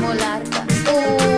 Molarca. Uh.